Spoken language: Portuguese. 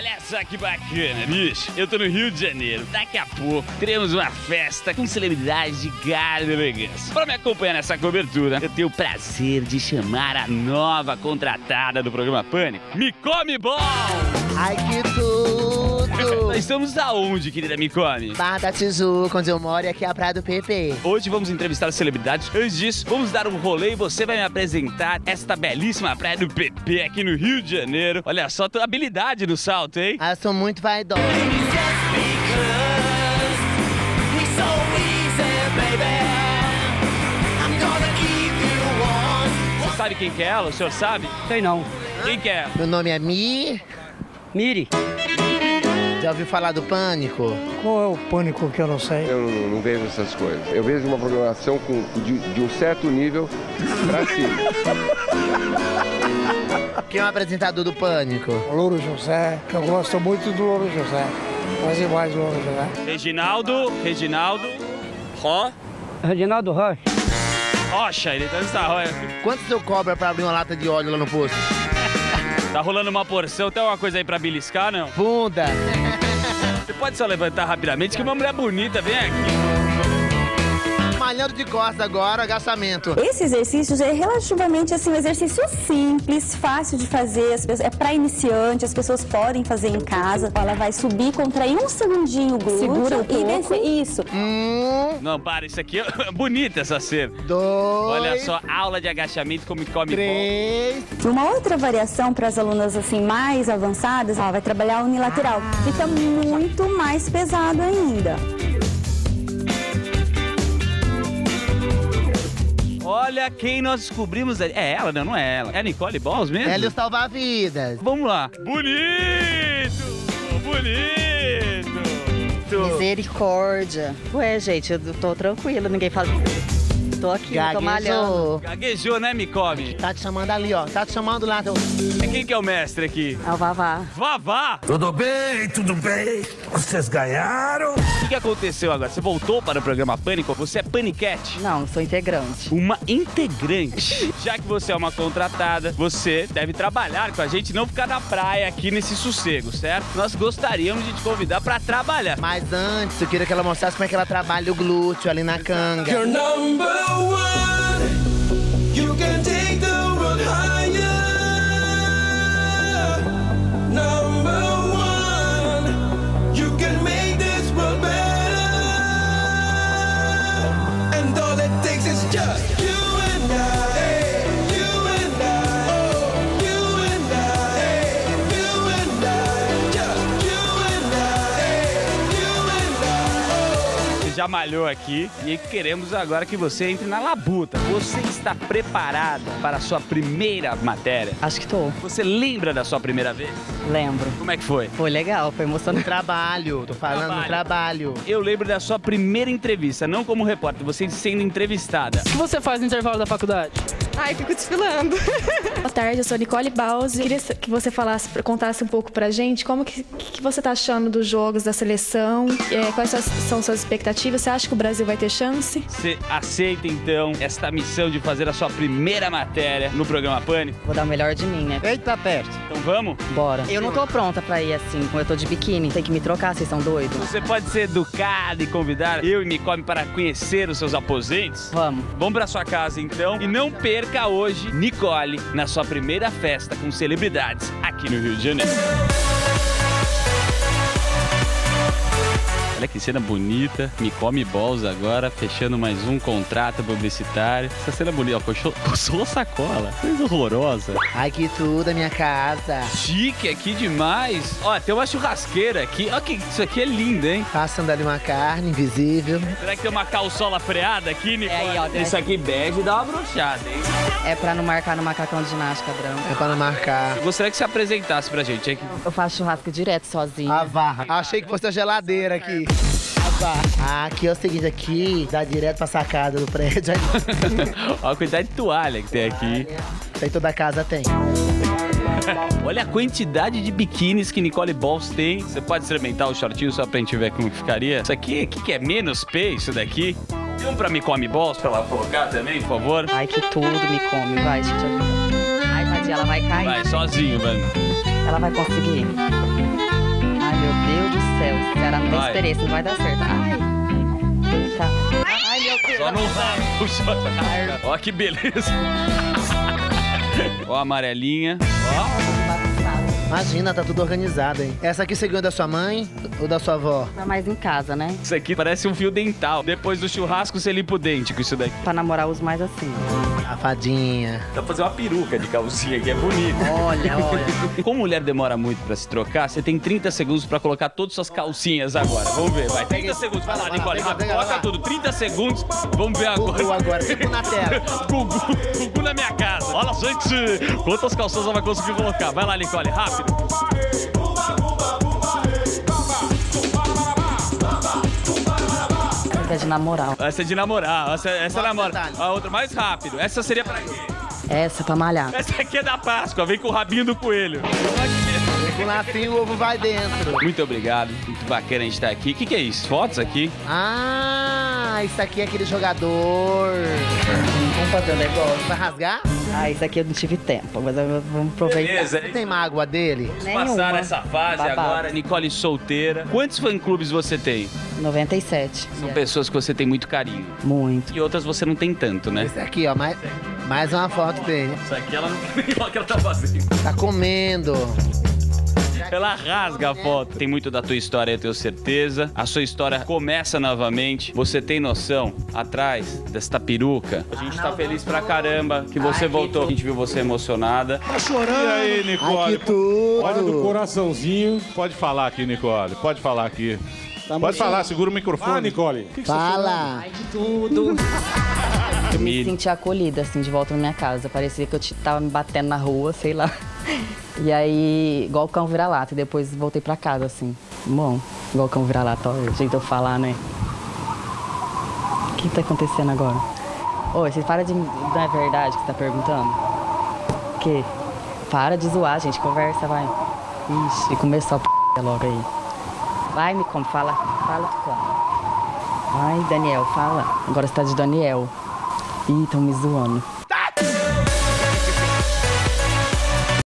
Olha só que bacana, bicho. Eu tô no Rio de Janeiro. Daqui a pouco teremos uma festa com celebridades de galho elegância. Pra me acompanhar nessa cobertura, eu tenho o prazer de chamar a nova contratada do programa Pânico, Me Come Bom! Ai, que tudo! Nós estamos aonde, querida Me Come? Barra da Tijuca, onde eu moro, e aqui é a Praia do PP. Hoje vamos entrevistar celebridades. Antes disso, vamos dar um rolê e você vai me apresentar esta belíssima praia do PP aqui no Rio de Janeiro. Olha só, tua habilidade no salto, hein? Ah, eu sou muito vaidosa. Você sabe quem que é ela? O senhor sabe? Sei não. Quem que é? Meu nome é Mi. Miri. Já ouviu falar do Pânico? Qual é o pânico que eu não sei? Eu não, não vejo essas coisas. Eu vejo uma programação com, de, de um certo nível pra cima. Quem é o apresentador do Pânico? O Louro José, que eu gosto muito do Louro José. Mas e mais do Louro José? Reginaldo, Reginaldo, Ró, Reginaldo Rocha. Rocha, ele tá nessa rocha. Quanto você cobra pra abrir uma lata de óleo lá no posto? Tá rolando uma porção, tem alguma coisa aí pra beliscar, não? Bunda! Você pode só levantar rapidamente, que uma mulher bonita vem aqui. Malhando de costas agora, agachamento. Esse exercício é relativamente assim um exercício simples, fácil de fazer, as pessoas- é para iniciante, as pessoas podem fazer em casa. Ela vai subir, contrair um segundinho o glúteo Segura um e descer. Isso. Um, Não, para, isso aqui é bonita essa cena. dois, Olha só, aula de agachamento como come bom. três. Uma outra variação para as alunas assim mais avançadas, ela vai trabalhar unilateral. Fica muito mais pesado ainda. Olha quem nós descobrimos. ali. É ela, não, não é ela. É a Nicole Balls mesmo? Hélio salva-vidas. Vamos lá. Bonito! Bonito! Misericórdia. Ué, gente, eu tô tranquila, ninguém fala. Tô aqui, tô malhando. Gaguejou. Gaguejou, né, Micome? Tá te chamando ali, ó. Tá te chamando lá. teu- É quem que é o mestre aqui? É o Vavá. Vavá! Tudo bem, tudo bem? Vocês ganharam? O que, que aconteceu agora? Você voltou para o programa Pânico? Você é paniquete? Não, sou integrante. Uma integrante. Já que você é uma contratada, você deve trabalhar com a gente e não ficar na praia aqui nesse sossego, certo? Nós gostaríamos de te convidar para trabalhar. Mas antes, eu queria que ela mostrasse como é que ela trabalha o glúteo ali na canga. number world. Malhou aqui e queremos agora que você entre na labuta. Você está preparada para a sua primeira matéria? Acho que tô. Você lembra da sua primeira vez? Lembro. Como é que foi? Foi legal, foi emocionante. Trabalho, tô falando Trabalho. trabalho. Eu lembro da sua primeira entrevista, não como repórter, você sendo entrevistada. O que você faz no intervalo da faculdade? Ai, fico desfilando. Boa tarde, eu sou Nicole Baus. Queria que você falasse, contasse um pouco pra gente como que, que você tá achando dos jogos da seleção, é, quais suas- são suas expectativas, você acha que o Brasil vai ter chance? Você aceita então esta missão de fazer a sua primeira matéria no programa Pânico? Vou dar o melhor de mim, né? Eita, perto. Então vamos? Bora. Eu não tô pronta pra ir assim, como eu tô de biquíni. Tem que me trocar, vocês são doidos? Você pode ser educado e convidar eu e Micome para conhecer os seus aposentos? Vamos. Vamos para sua casa então e não perca hoje Nicole na sua primeira festa com celebridades aqui no Rio de Janeiro. Olha que cena bonita, me come balls agora, fechando mais um contrato publicitário. Essa cena bonita, ó, coçou, coçou a sacola, coisa horrorosa. Ai, que tudo, a minha casa. Chique aqui demais. Ó, tem uma churrasqueira aqui. Ó, que isso aqui é lindo, hein? Passando ali uma carne invisível. Será que tem uma calçola freada aqui, Nicole? É aí, ó, Isso aqui bege dá uma brochada, hein? É pra não marcar no macacão de ginástica branca. É pra não marcar. Eu gostaria que você apresentasse pra gente. É que- Eu faço churrasco direto sozinho. A varra. Achei que fosse a geladeira aqui. A varra. Ah, aqui é o seguinte, aqui dá direto pra sacada do prédio. Ó, a quantidade de toalha que tem aqui. Isso aí toda casa tem. Olha a quantidade de biquínis que Nicole Balls tem. Você pode experimentar o shortinho só pra gente ver como que ficaria? Isso aqui, que, que é menos P, isso daqui? Tem um pra Me Come Balls pra ela colocar também, por favor? Ai, que tudo me come. Vai, deixa eu te ajudar. Ai, tadinha, ela vai cair. Vai, sozinho, mano. Ela vai conseguir. Meu Deus do céu. Será não tem Vai. experiência, não vai dar certo. Ai. Tá. Ai, meu Deus. Só não vai. Puxa. Ó que beleza. Ó a amarelinha. Ó. Imagina, tá tudo organizado, hein? Essa aqui você ganhou da sua mãe ou da sua avó? Tá mais em casa, né? Isso aqui parece um fio dental. Depois do churrasco, você limpa o dente com isso daqui. Pra namorar os mais assim. A fadinha. Dá pra fazer uma peruca de calcinha que é bonito. Olha, olha. Como mulher demora muito pra se trocar, você tem 30 segundos pra colocar todas suas calcinhas agora. Vamos ver, vai. 30 segundos. Vai lá, Nicole. Coloca tudo. 30 segundos. Vamos ver agora. Gugu agora, tipo na tela. Gugu, Gugu na minha casa. Olha, gente. Quantas calças ela vai conseguir colocar? Vai lá, Nicole, rápido. É de namorar. Essa é de namorar. Essa, essa Bota namora. detalhe. A outra mais rápido. Essa seria pra quê? Essa pra malhar. Essa aqui é da Páscoa. Vem com o rabinho do coelho. Com o lacinho, o ovo vai dentro. Muito obrigado. Muito bacana a gente estar aqui. O que, que é isso? Fotos aqui? Ah, isso aqui é aquele jogador. Vamos fazer um negócio. Vai rasgar? Ah, isso aqui eu não tive tempo, mas vamos aproveitar. Beleza. Você tem mágoa dele? Nenhuma. Passaram essa fase Babado. agora. Nicole solteira. Quantos fã-clubes você tem? 97. São pessoas que você tem muito carinho. Muito. E outras você não tem tanto, né? Esse aqui, ó, mais, mais uma foto dele. Isso aqui ela não tem nem o que ela tá fazendo. Tá comendo. Ela rasga a foto. Tem muito da tua história, eu tenho certeza. A sua história começa novamente. Você tem noção, atrás desta peruca. A gente tá feliz pra caramba que você voltou. A gente viu você emocionada. Tá chorando. E aí, Nicole? Ai, tudo. Olha do coraçãozinho. Pode falar aqui, Nicole. Pode falar aqui. Pode falar, segura o microfone. Ah, Nicole. Que que você Fala. Eu me senti acolhida, assim, de volta na minha casa. Parecia que eu tava me batendo na rua, sei lá. E aí, igual o cão vira-lata. E depois voltei pra casa, assim. Bom, igual o cão vira-lata, ó, o jeito de eu falar, né? O que tá acontecendo agora? Ô, você para de... Não é verdade que você tá perguntando? O quê? Para de zoar, gente. Conversa, vai. Ixi, começou a p... logo aí. Vai, me como, fala. Fala, tu como. Ai, Daniel, fala. Agora você tá de Daniel. Ih, tão me zoando.